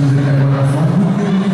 Vamos ver agora a foto.